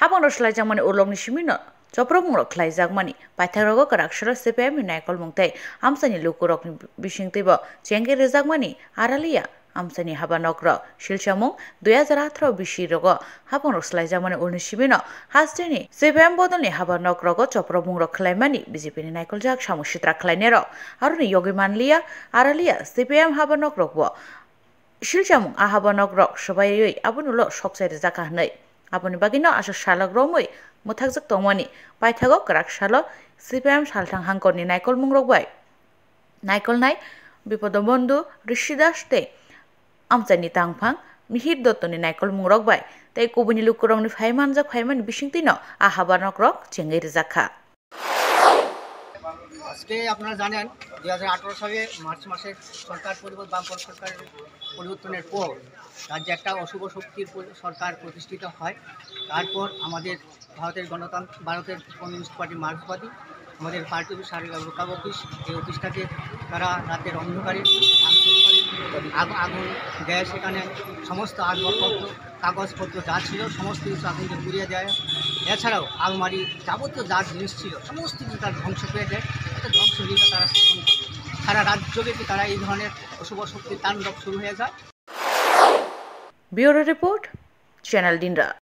habang roslaijangmani urlongni simino Joprobmungrok khlaijakmani paithagrogo karaksara CPM naikol mungtai amsani lukurokni bisingtaibo chengge rejakmani aralia আমসানি হাবানগ্র শিলসামুং দুই হাজার আঠারো বিশি রগ হাবং রসলাইজামানি উনি Sibin হাস্টেনি CPM বদলনি হাবানগ্রগ চপ্রবুং রখলাইমানি বিজেপিনি নাইকলজাক সামুসিত্রা খলাইনের আরনি ইয়গি মানলিয়া আরালিয়া CPM হাবানগ্রগ শিলসামুং আহাবানগ্রগ সবাই আবনুল সকসাইরে জাকা হनै আবনি বাগিনো আসো মোথাক রমৈ মুথাকজাক তংমানি পাইথাগো করাক সালো সিপিএম সালথাং হাংকরনি নাইকল মুংরক বাই। নাইকল নাই, বিপদ বন্ধু ঋষি দাস তে আমচানি তাংফাং মিহির দত্তনি নাইকল মুংরক বাই। তাই কবুনি লুকুরংনি ফাইমান যা ফাইমান বিশিংতিন, আহাবানক রক চেঙ্গের জাখা। আজকে আপনারা জানেন দু হাজার আঠারো সালে মার্চ মাসে সরকার পরিবর্তন বামপন সরকারের পরিবর্তনের পর রাজ্যে একটা অশুভ শক্তির সরকার প্রতিষ্ঠিত হয়। তারপর আমাদের ভারতের গণতন্ত্র, ভারতের কমিউনিস্ট পার্টি মার্ক্সবাদী আমাদের পার্টি অফিস লোকাল অফিস, এই অফিসটাকে তারা রাতের অন্ধকারে আগুন দেয় সেখানে সমস্ত আসবাবপত্র, কাগজপত্র যা ছিল, সমস্ত কিছু আগুনকে পুড়িয়ে দেয়। এছাড়াও আলমারি যাবতীয় যা জিনিস ছিল, সমস্ত কিছু তার ধ্বংস করে দেয় একটা ধ্বংসলীলা তারা স্থাপন করে। সারা রাজ্যব্যাপী তারা এই ধরনের অশুভ শক্তির তাণ্ডব শুরু হয়ে যায়? Bureau report, channel দিনরা